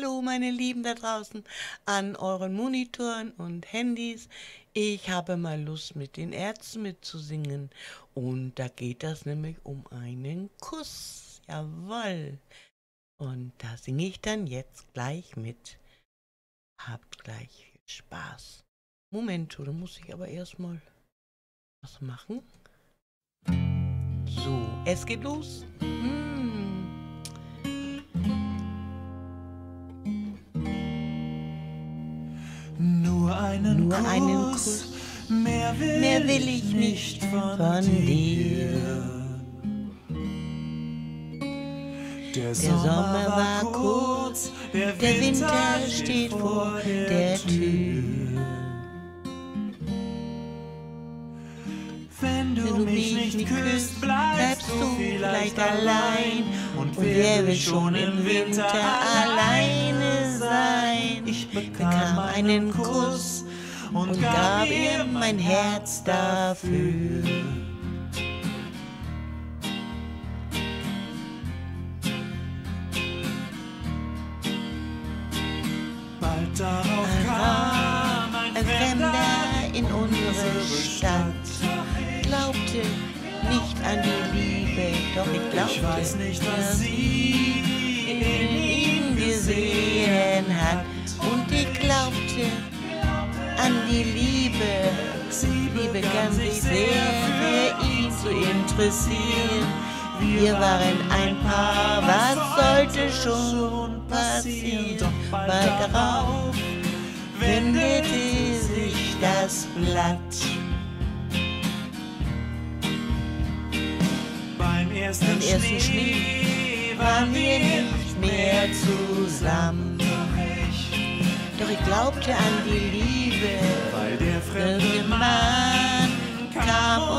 Hallo meine Lieben da draußen an euren Monitoren und Handys. Ich habe mal Lust mit den Ärzten mitzusingen und da geht das nämlich um einen Kuss. Jawoll. Und da singe ich dann jetzt gleich mit. Habt gleich viel Spaß. Moment, da muss ich aber erstmal was machen. So, es geht los. Nur einen, Nur Kuss, einen Kuss, mehr will, mehr will ich nicht von dir. Der, Der Sommer war kurz, der der Winter steht vor der Tür. Wenn du, Wenn du mich nicht küsst, bleibst du vielleicht allein. Und wer will schon im Winter alleine sein? Ich bekam einen Kuss und gab ihr mein Herz dafür. Bald darauf kam ein Fremder in unsere Stadt glaubte nicht an die Liebe, doch ich glaubte, Ich weiß nicht, was dass sie in ihm gesehen zu interessieren. Wir waren ein Paar, was sollte schon passieren? Doch bald darauf wendete sich das Blatt. Beim ersten, Beim ersten Schnee waren wir nicht mehr zusammen. Doch ich glaubte an die Liebe, weil der fremde Mann kam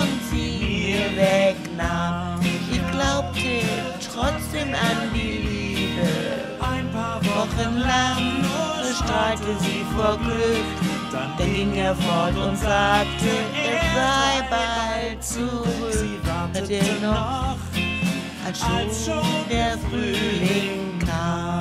Nur strahlte sie vor Glück. Dann ging er fort und sagte, es sei bald zurück. Sie wartete noch, als schon der Frühling kam.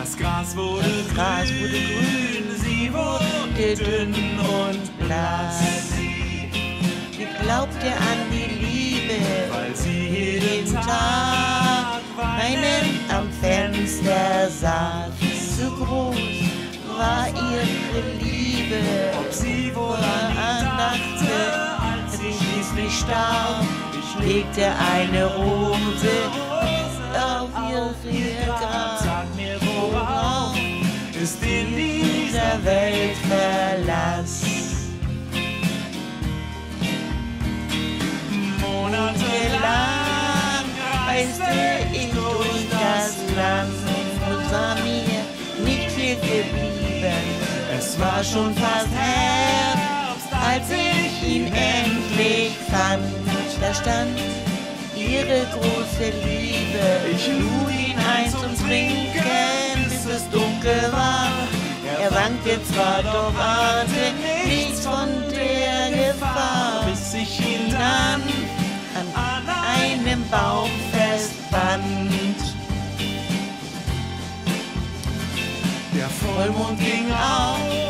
das Gras wurde Das Gras grün, wurde grün, sie wurde dünn und blass. Sie glaubte an die Liebe, weil sie jeden Tag Fenster saß. Zu groß war ihre Liebe, ob sie wohl an dachte, als sie ich schließlich starb. Ich legte eine Rose auf ihr Grab. Sag mir, worauf ist in dieser dieser Welt Verlass. Monatelang reiste War schon fast Herbst, als ich ihn endlich fand. Da stand ihre große Liebe. Ich lud ihn ein zum Trinken, bis es dunkel war. Er wankte zwar, doch ahnte nichts von der Gefahr, bis ich ihn dann an einem Baum festband. der Vollmond ging auf.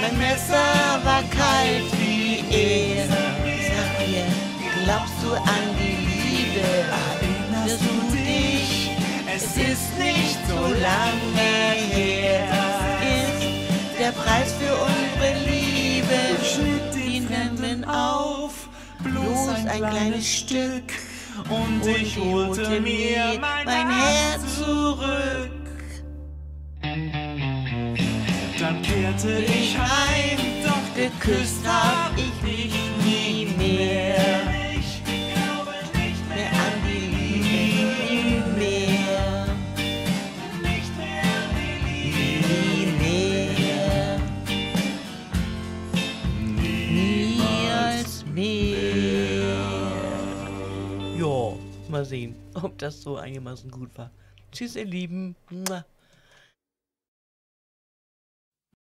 Mein Messer war kalt wie er. Sag mir, glaubst du an die Liebe? Erinnerst du dich? Es ist nicht so lange her. Ist der Preis für unsere Liebe. Ich schnitt Fremden nehmen auf, bloß ein kleines Stück. Und Und ich holte mir mein Herz zurück. Kehrte ich heim, doch Geküsst hab ich dich nie mehr. Ich glaube nicht Mehr an die Liebe, nie mehr. nicht mehr an die Nie mehr. Niemals mehr. Ja, mal sehen, ob das so einigermaßen gut war. Tschüss, ihr Lieben.